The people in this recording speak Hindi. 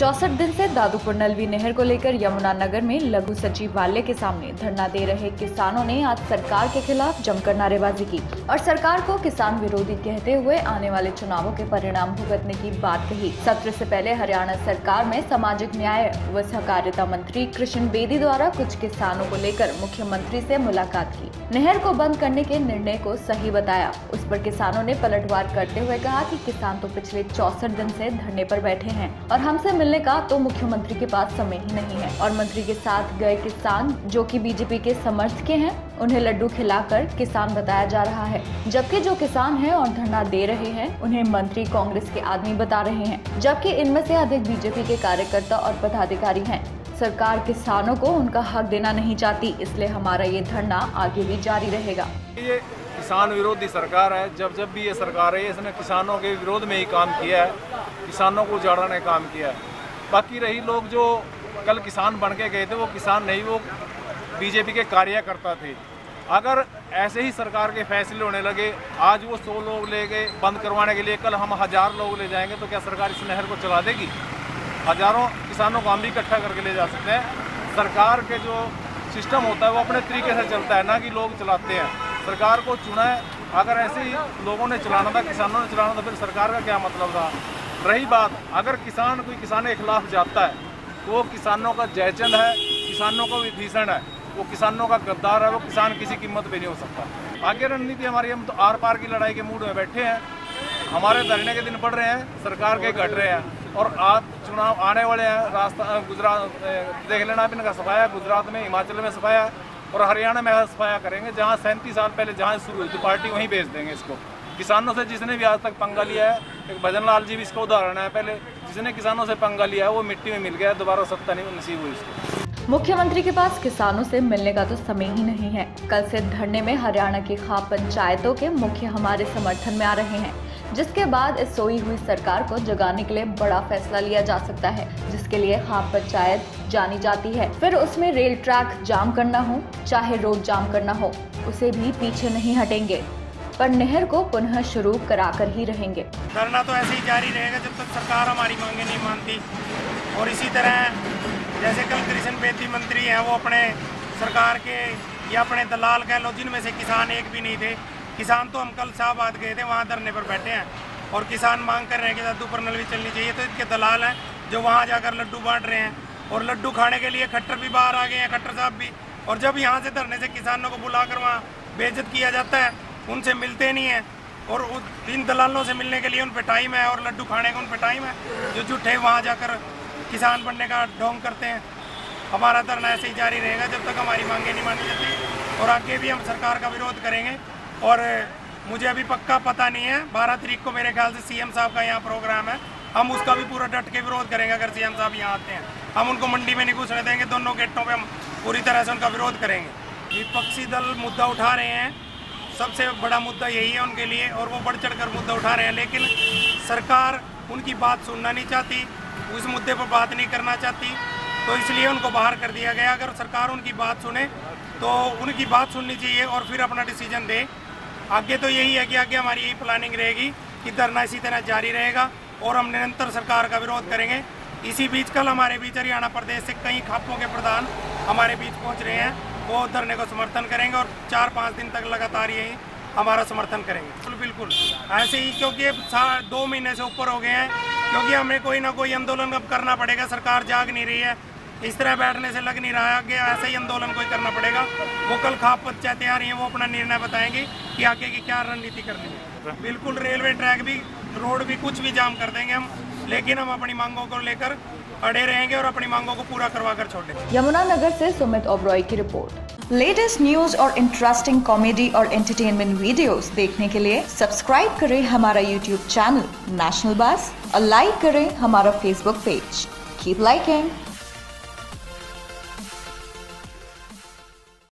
चौसठ दिन से दादूपुर नलवी नहर को लेकर यमुना नगर में लघु सचिवालय के सामने धरना दे रहे किसानों ने आज सरकार के खिलाफ जमकर नारेबाजी की और सरकार को किसान विरोधी कहते हुए आने वाले चुनावों के परिणाम भुगतने की बात कही। सत्र से पहले हरियाणा सरकार में सामाजिक न्याय व सहकारिता मंत्री कृष्ण बेदी द्वारा कुछ किसानों को लेकर मुख्यमंत्री से मुलाकात की। नहर को बंद करने के निर्णय को सही बताया। उस पर किसानों ने पलटवार करते हुए कहा कि किसान तो पिछले चौसठ दिन से धरने पर बैठे हैं और हमसे मिलने का तो मुख्यमंत्री के पास समय ही नहीं है। और मंत्री के साथ गए किसान, जो कि बीजेपी के समर्थक हैं, उन्हें लड्डू खिलाकर किसान बताया जा रहा है। जबकि जो किसान हैं और धरना दे रहे हैं, उन्हें मंत्री कांग्रेस के आदमी बता रहे हैं। जबकि इनमें से अधिक बीजेपी के कार्यकर्ता और पदाधिकारी हैं। सरकार किसानों को उनका हक देना नहीं चाहती, इसलिए हमारा ये धरना आगे भी जारी रहेगा। ये किसान विरोधी सरकार है। जब जब भी ये सरकार है इसने किसानों के विरोध में ही काम किया है। किसानों को उजाड़ने काम किया है। बाकी रही लोग जो कल किसान बन के गए थे, वो किसान नहीं, वो बीजेपी के कार्यकर्ता थे। अगर ऐसे ही सरकार के फैसले होने लगे, आज वो सौ लोग ले गए बंद करवाने के लिए, कल हम हज़ार लोग ले जाएँगे तो क्या सरकार इस नहर को चला देगी? हज़ारों किसानों को हम भी इकट्ठा करके ले जा सकते हैं। सरकार के जो सिस्टम होता है, वो अपने तरीके से चलता है, ना कि लोग चलाते हैं। सरकार को चुना है, अगर ऐसे ही लोगों ने चलाना था, किसानों ने चलाना था, फिर सरकार का क्या मतलब था? रही बात, अगर किसान, कोई किसान के खिलाफ जाता है तो वो किसानों का जयचंद है, किसानों का विभीषण है, वो किसानों का गद्दार है, वो किसान किसी कीमत पे नहीं हो सकता। आगे रणनीति हमारी, हम तो आर पार की लड़ाई के मूड में बैठे हैं, हमारे धरने के दिन बढ़ रहे हैं, सरकार के घट रहे हैं, और आज चुनाव आने वाले हैं, रास्ता, गुजरात देख लेना भी इनका सफाया, गुजरात में, हिमाचल में सफाया, और हरियाणा में सफाया करेंगे, जहाँ सैंतीस साल पहले जहाँ शुरू हुई थी, पार्टी वहीं भेज देंगे इसको। किसानों से जिसने भी आज तक पंगा लिया है, एक भजन लाल जी भी इसका उदाहरण है, पहले जिसने किसानों से पंगा लिया है, वो मिट्टी में मिल गया दोबारा सत्ता नहीं नसीब हुई इसको। मुख्यमंत्री के पास किसानों से मिलने का तो समय ही नहीं है। कल से धरने में हरियाणा की खाप पंचायतों के मुख्य हमारे समर्थन में आ रहे हैं, जिसके बाद इस सोई हुई सरकार को जगाने के लिए बड़ा फैसला लिया जा सकता है, जिसके लिए खाप पंचायत जानी जाती है। फिर उसमें रेल ट्रैक जाम करना हो, चाहे रोड जाम करना हो, उसे भी पीछे नहीं हटेंगे। पर नहर को पुनः शुरू कराकर ही रहेंगे। धरना तो ऐसे ही जारी रहेगा जब तक सरकार हमारी मांगे नहीं मानती। और इसी तरह, जैसे कल कृष्ण बेदी मंत्री हैं, वो अपने सरकार के या अपने दलाल कह लो, जिनमें से किसान एक भी नहीं थे। किसान तो हम कल शाहबाद गए थे, वहाँ धरने पर बैठे हैं। और किसान मांग कर रहे हैं कि दद्दू पर नल भी चलनी चाहिए तो इनके दलाल हैं जो वहाँ जाकर लड्डू बांट रहे हैं। और लड्डू खाने के लिए खट्टर भी बाहर आ गए हैं, खट्टर साहब भी। और जब यहाँ से धरने से किसानों को बुलाकर वहाँ बेइज्जत किया जाता है उनसे मिलते नहीं हैं। और इन दलालों से मिलने के लिए उन पर टाइम है, और लड्डू खाने का उन पर टाइम है। जो झूठे वहाँ जाकर किसान बनने का ढोंग करते हैं। हमारा धरना ऐसे ही जारी रहेगा, जब तक हमारी मांगे नहीं मानी जाती। और आगे भी हम सरकार का विरोध करेंगे। और मुझे अभी पक्का पता नहीं है, बारह तारीख को मेरे ख्याल से सीएम साहब का यहाँ प्रोग्राम है। हम उसका भी पूरा डट के विरोध करेंगे, अगर सीएम साहब यहाँ आते हैं। हम उनको मंडी में नहीं घुसने देंगे, दोनों गेटों पे हम पूरी तरह से उनका विरोध करेंगे। विपक्षी दल मुद्दा उठा रहे हैं सबसे बड़ा मुद्दा यही है उनके लिए और वो बढ़ चढ़ कर मुद्दा उठा रहे हैं। लेकिन सरकार उनकी बात सुनना नहीं चाहती, उस मुद्दे पर बात नहीं करना चाहती तो इसलिए उनको बाहर कर दिया गया। अगर सरकार उनकी बात सुने तो उनकी बात सुननी चाहिए और फिर अपना डिसीज़न दे। आगे तो यही है कि आगे हमारी यही प्लानिंग रहेगी कि धरना इसी तरह जारी रहेगा और हम निरंतर सरकार का विरोध करेंगे। इसी बीच कल हमारे बीच हरियाणा प्रदेश से कई खापों के प्रधान हमारे बीच पहुँच रहे हैं। वो धरने को समर्थन करेंगे और चार पाँच दिन तक लगातार यही हमारा समर्थन करेंगे। बिल्कुल बिल्कुल। ऐसे ही क्योंकि दो महीने से ऊपर हो गए हैं क्योंकि हमें कोई ना कोई आंदोलन अब करना पड़ेगा सरकार जाग नहीं रही है। इस तरह बैठने से लग नहीं रहा है कि ऐसे ही आंदोलन कोई करना पड़ेगा। वो कल खाप पंचायतें आ रही हैं वो अपना निर्णय बताएँगी कि आगे की क्या रणनीति करनी है। बिल्कुल रेलवे ट्रैक भी रोड भी कुछ भी जाम कर देंगे हम लेकिन हम अपनी मांगों को लेकर अड़े रहेंगे और अपनी मांगों को पूरा करवा कर छोड़ेंगे यमुना नगर से सुमित ओब्रॉय की रिपोर्ट। लेटेस्ट न्यूज़ और इंटरेस्टिंग कॉमेडी और एंटरटेनमेंट वीडियोस देखने के लिए सब्सक्राइब करें हमारा यूट्यूब चैनल नेशनल बस और लाइक करें हमारा फेसबुक पेज कीप लाइकिंग